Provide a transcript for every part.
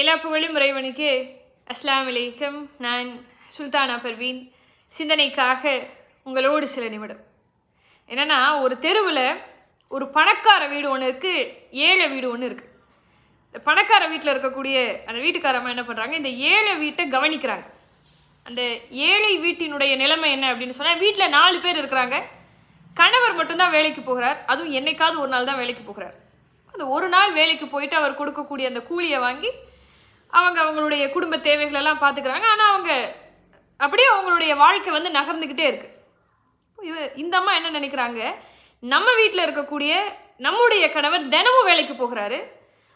எல்லா புகழும் இறைவனுக்கு. அஸ்லாம் அலைக்கும். நான் சுல்தானா பர்வீன். சிந்தனைக்காக உங்களோடு சில நிமிடம். என்னென்னா ஒரு தெருவில் ஒரு பணக்கார வீடு ஒன்று இருக்குது ஏழை வீடு ஒன்று இருக்குது இந்த பணக்கார வீட்டில் இருக்கக்கூடிய அந்த வீட்டுக்காரம்மா என்ன பண்ணுறாங்க இந்த ஏழை வீட்டை கவனிக்கிறாங்க. அந்த ஏழை வீட்டினுடைய நிலைமை என்ன அப்படின்னு சொன்னால் வீட்டில் நாலு பேர் இருக்கிறாங்க. கணவர் மட்டும்தான் வேலைக்கு போகிறார். அதுவும் என்னைக்காவது ஒரு நாள் தான் வேலைக்கு போகிறார். அந்த ஒரு நாள் வேலைக்கு போயிட்டு அவர் கொடுக்கக்கூடிய அந்த கூலியை வாங்கி அவங்க அவங்களுடைய குடும்ப தேவைகள் எல்லாம் பார்த்துக்கிறாங்க. ஆனால் அவங்க அப்படியே அவங்களுடைய வாழ்க்கை வந்து நகர்ந்துக்கிட்டே இருக்கு. இந்த அம்மா என்ன நினைக்கிறாங்க? நம்ம வீட்டில் இருக்கக்கூடிய நம்முடைய கணவர் தினமும் வேலைக்கு போகிறாரு.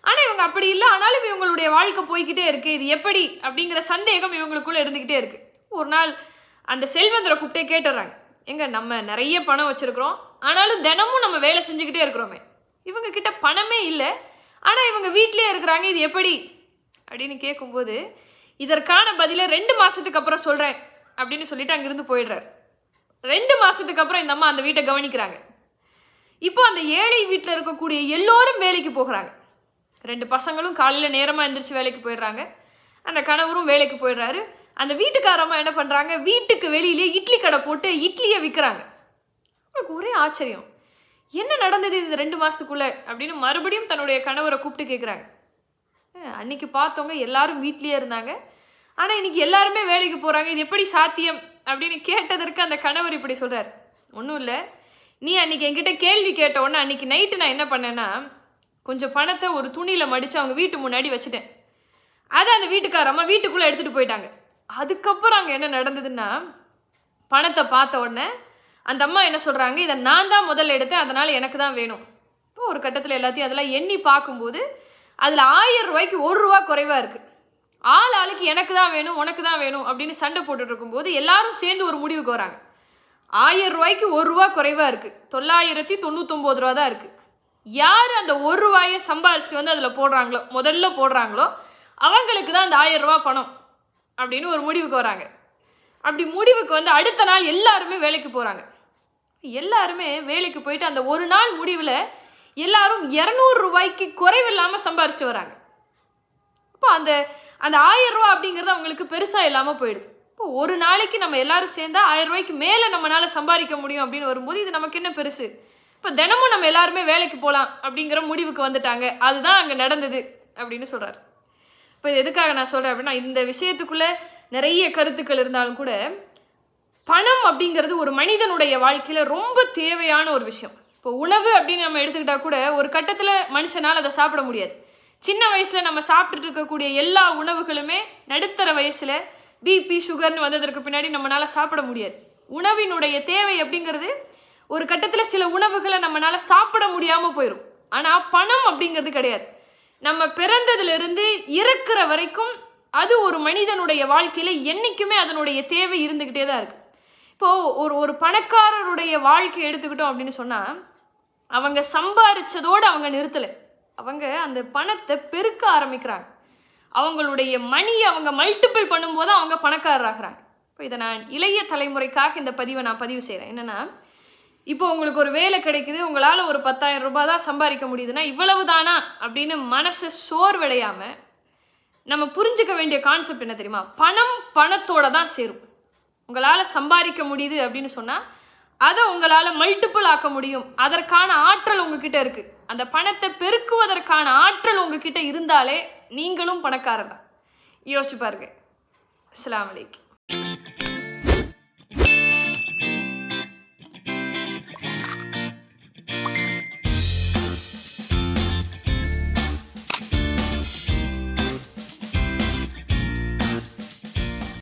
ஆனால் இவங்க அப்படி இல்லை. ஆனாலும் இவங்களுடைய வாழ்க்கை போய்க்கிட்டே இருக்கு. இது எப்படி? அப்படிங்கிற சந்தேகம் இவங்களுக்குள்ள இருந்துக்கிட்டே இருக்கு. ஒரு நாள் அந்த செல்வந்தரை கூப்பிட்டே கேட்டுடுறாங்க எங்க நம்ம நிறைய பணம் வச்சிருக்கிறோம். ஆனாலும் தினமும் நம்ம வேலை செஞ்சுக்கிட்டே இருக்கிறோமே. இவங்க கிட்ட பணமே இல்லை. ஆனால் இவங்க வீட்லேயே இருக்கிறாங்க. இது எப்படி? அப்படின்னு கேட்கும்போது இதற்கான பதிலை ரெண்டு மாதத்துக்கு அப்புறம் சொல்கிறேன் அப்படின்னு சொல்லிட்டு அங்கேருந்து போயிடுறாரு. ரெண்டு மாதத்துக்கு அப்புறம் இந்த அம்மா அந்த வீட்டை கவனிக்கிறாங்க. இப்போ அந்த ஏழை வீட்டில் இருக்கக்கூடிய எல்லோரும் வேலைக்கு போகிறாங்க. ரெண்டு பசங்களும் காலையில் நேரமாக எந்திரிச்சு வேலைக்கு போயிடுறாங்க. அந்த கணவரும் வேலைக்கு போயிடுறாரு. அந்த வீட்டுக்காரம்மா என்ன பண்ணுறாங்க வீட்டுக்கு வெளியிலே இட்லி கடை போட்டு இட்லியை விற்கிறாங்க. அவங்களுக்கு ஒரே ஆச்சரியம். என்ன நடந்தது இது ரெண்டு மாதத்துக்குள்ளே அப்படின்னு மறுபடியும் தன்னுடைய கணவரை கூப்பிட்டு கேட்குறாங்க அன்னைக்கு பார்த்தவங்க எல்லாரும் வீட்லேயே இருந்தாங்க. ஆனால் இன்னைக்கு எல்லாருமே வேலைக்கு போகிறாங்க இது எப்படி சாத்தியம் அப்படின்னு கேட்டதற்கு அந்த கணவர் இப்படி சொல்கிறார் ஒன்றும் இல்லை. நீ அன்னைக்கு என்கிட்ட கேள்வி கேட்ட உடனே அன்னைக்கு நைட்டு நான் என்ன பண்ணேன்னா கொஞ்சம் பணத்தை ஒரு துணியில் மடித்து அவங்க வீட்டு முன்னாடி வச்சுட்டேன். அதை அந்த வீட்டுக்காரம்மா வீட்டுக்குள்ளே எடுத்துகிட்டு போயிட்டாங்க. அதுக்கப்புறம் அங்கே என்ன நடந்ததுன்னா பணத்தை பார்த்த உடனே அந்த அம்மா என்ன சொல்கிறாங்க இதை நான் தான் முதல்ல எடுத்தேன். அதனால் எனக்கு தான் வேணும். இப்போ ஒரு கட்டத்தில் எல்லாத்தையும் அதெல்லாம் எண்ணி பார்க்கும்போது அதில் ஆயிரம் ரூபாய்க்கு ஒரு ரூபா குறைவாக இருக்குது ஆள் ஆளுக்கு எனக்கு தான் வேணும் உனக்கு தான் வேணும் அப்படின்னு சண்டை போட்டுட்டு இருக்கும்போது எல்லாரும் சேர்ந்து ஒரு முடிவுக்கு வராங்க. ஆயிரம் ரூபாய்க்கு ஒரு ரூபா குறைவாக இருக்குது தொள்ளாயிரத்தி தொண்ணூத்தொம்பது ரூபா தான் இருக்குது யார் அந்த ஒரு ரூபாயை சம்பாதிச்சுட்டு வந்து அதில் போடுறாங்களோ முதல்ல போடுறாங்களோ அவங்களுக்கு தான் அந்த ஆயிரம் ரூபா பணம் அப்படின்னு ஒரு முடிவுக்கு வராங்க. அப்படி முடிவுக்கு வந்து அடுத்த நாள் எல்லாருமே வேலைக்கு போகிறாங்க எல்லாருமே வேலைக்கு போயிட்டு அந்த ஒரு நாள் முடிவில் எல்லாரும் இரநூறு ரூபாய்க்கு குறைவில்லாமல் சம்பாரிச்சிட்டு வராங்க. இப்போ அந்த அந்த ஆயிரம் ரூபா அப்படிங்கிறது அவங்களுக்கு பெருசாக இல்லாமல் போயிடுது. இப்போ ஒரு நாளைக்கு நம்ம எல்லாரும் சேர்ந்தா ஆயிரம் ரூபாய்க்கு மேலே நம்மளால் சம்பாதிக்க முடியும் அப்படின்னு வரும்போது இது நமக்கு என்ன பெருசு? இப்போ தினமும் நம்ம எல்லாருமே வேலைக்கு போகலாம் அப்படிங்கிற முடிவுக்கு வந்துட்டாங்க. அதுதான் அங்கே நடந்தது அப்படின்னு சொல்கிறார் இப்போ இது எதுக்காக நான் சொல்கிறேன் அப்படின்னா இந்த விஷயத்துக்குள்ளே நிறைய கருத்துக்கள் இருந்தாலும் கூட பணம் அப்படிங்கிறது ஒரு மனிதனுடைய வாழ்க்கையில் ரொம்ப தேவையான ஒரு விஷயம். இப்போ உணவு அப்படின்னு நம்ம எடுத்துக்கிட்டால் கூட ஒரு கட்டத்தில் மனுஷனால் அதை சாப்பிட முடியாது. சின்ன வயசில் நம்ம சாப்பிட்டுட்டு இருக்கக்கூடிய எல்லா உணவுகளுமே நடுத்தர வயசில் பிபி சுகர்னு வந்ததற்கு பின்னாடி நம்மளால் சாப்பிட முடியாது. உணவினுடைய தேவை அப்படிங்கிறது ஒரு கட்டத்தில் சில உணவுகளை நம்மளால் சாப்பிட முடியாமல் போயிடும் ஆனால் பணம் அப்படிங்கிறது கிடையாது. நம்ம பிறந்ததுலேருந்து இறக்குற வரைக்கும் அது ஒரு மனிதனுடைய வாழ்க்கையில் என்றைக்குமே அதனுடைய தேவை இருந்துக்கிட்டே தான் இருக்குது இப்போது ஒரு ஒரு பணக்காரருடைய வாழ்க்கை எடுத்துக்கிட்டோம் அப்படின்னு சொன்னால் அவங்க சம்பாரிச்சதோடு அவங்க நிறுத்தலை. அவங்க அந்த பணத்தை பெருக்க ஆரம்பிக்கிறாங்க. அவங்களுடைய மணியை அவங்க மல்டிபிள் பண்ணும்போது அவங்க பணக்காரராகிறாங்க. இப்போ இதை நான் இளைய தலைமுறைக்காக இந்த பதிவை நான் பதிவு செய்கிறேன் என்னென்னா இப்போ உங்களுக்கு ஒரு வேலை கிடைக்குது உங்களால் ஒரு பத்தாயிரம் ரூபாய் தான் சம்பாதிக்க முடியுதுன்னா இவ்வளவு தானா அப்படின்னு மனசை சோர்வடையாமல் நம்ம புரிஞ்சுக்க வேண்டிய கான்செப்ட் என்ன தெரியுமா? பணம் பணத்தோட தான் சேரும். உங்களால் சம்பாதிக்க முடியுது அப்படின்னு சொன்னால் அதை உங்களால் மல்டிபிள் ஆக்க முடியும். அதற்கான ஆற்றல் உங்ககிட்ட இருக்குது அந்த பணத்தை பெருக்குவதற்கான ஆற்றல் உங்ககிட்ட இருந்தாலே நீங்களும் பணக்காரர் தான். யோசிச்சு பாருங்க. அஸ்லாம் வலைக்கும்